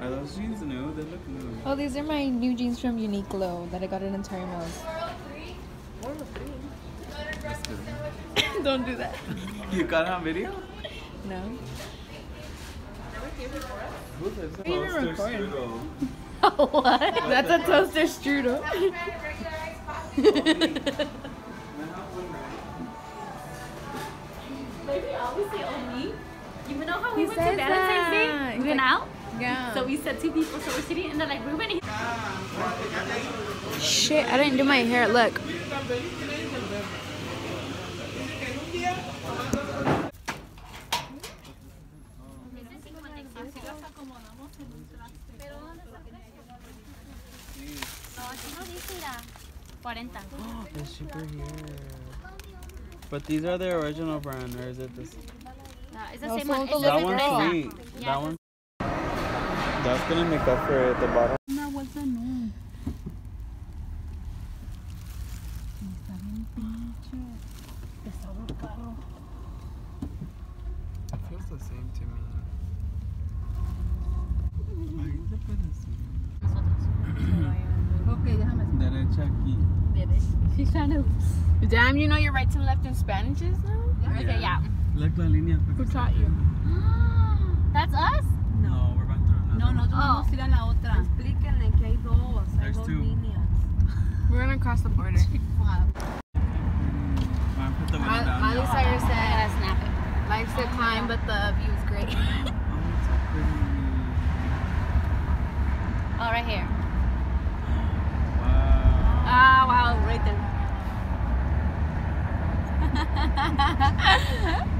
Are those jeans new? They look new. Oh, these are my new jeans from Uniqlo that I got at Ontario Mills. That's good. Don't do that. You got it on video? No. Who lives Even Toaster recording. Strudel? what? That's a toaster strudel. Maybe obviously on me. You know how we He went to Valentine's Day? that. We He's went out. Yeah. So we said two people. So we're sitting in the like room and he Shit, I didn't do my hair. Look. No, aquí no 40. It's cheaper here. But these are the original brand, or is it this? No, it's the No, same son one. dos It's That one's sweet. Yeah, That one. That's gonna make up for it at the bottom. Una bolsa no. It feels the same to me. Why is it put así? Ok, déjame. Derecha aquí. She's trying to. Damn, you know your right and left in Spanish is now? Okay, yeah. Look la línea. Who taught you? That's us? No, we're going through No, another. nosotros vamos a ir a la otra. Explíquenle que hay dos, hay There's dos two. líneas. We're gonna cross the border. Mom, put the window down. Miley Cyrus I said, gotta snap it. life's a climb, but the view's great. Oh, it's so pretty. Oh, right here. Wow. Ah, wow, right there.